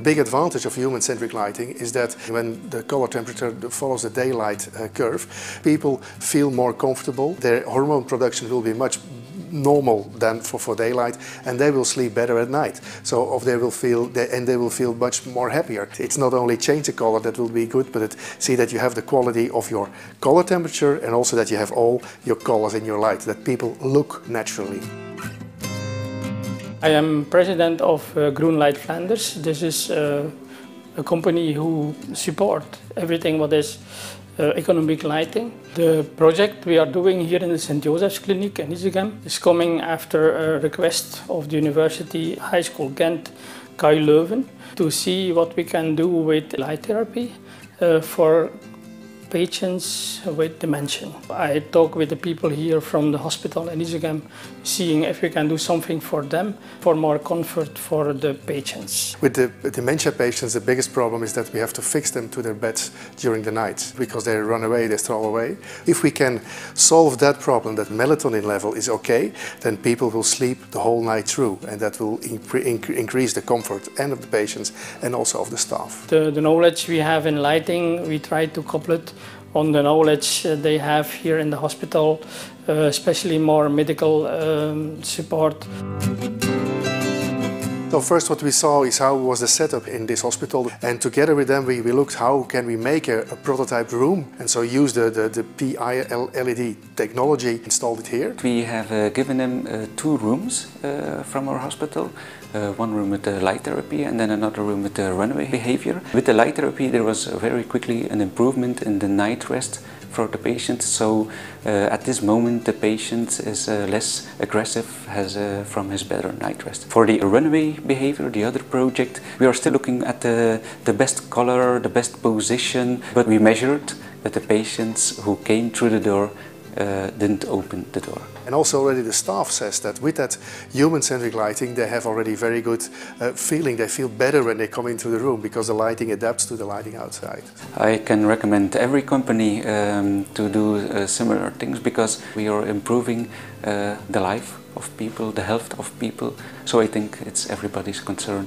big advantage of human-centric lighting is that when the color temperature follows the daylight uh, curve, people feel more comfortable. Their hormone production will be much normal than for, for daylight and they will sleep better at night. So they will feel they, and they will feel much more happier. It's not only change the color that will be good but it, see that you have the quality of your color temperature and also that you have all your colors in your light that people look naturally I am president of uh, Groenlight Flanders. This is uh, a company who support everything what is uh, economic lighting. The project we are doing here in the St. Joseph's Clinic in Izegem is coming after a request of the University High School Ghent KU Leuven to see what we can do with light therapy uh, for patients with dementia. I talk with the people here from the hospital in Izegem, seeing if we can do something for them, for more comfort for the patients. With the dementia patients, the biggest problem is that we have to fix them to their beds during the night because they run away, they stroll away. If we can solve that problem, that melatonin level is okay, then people will sleep the whole night through and that will increase the comfort and of the patients and also of the staff. The, the knowledge we have in lighting, we try to couple it on the knowledge they have here in the hospital, uh, especially more medical um, support. So first what we saw is how was the setup in this hospital and together with them we, we looked how can we make a, a prototype room and so use the, the, the PI LED technology installed it here. We have uh, given them uh, two rooms uh, from our hospital. Uh, one room with the light therapy and then another room with the runaway behavior. With the light therapy there was very quickly an improvement in the night rest for the patient. So uh, at this moment the patient is uh, less aggressive has, uh, from his better night rest. For the runaway behavior, the other project, we are still looking at the, the best color, the best position, but we measured that the patients who came through the door uh, didn't open the door. And also already the staff says that with that human-centric lighting they have already very good uh, feeling. They feel better when they come into the room because the lighting adapts to the lighting outside. I can recommend every company um, to do uh, similar things because we are improving uh, the life of people, the health of people. So I think it's everybody's concern.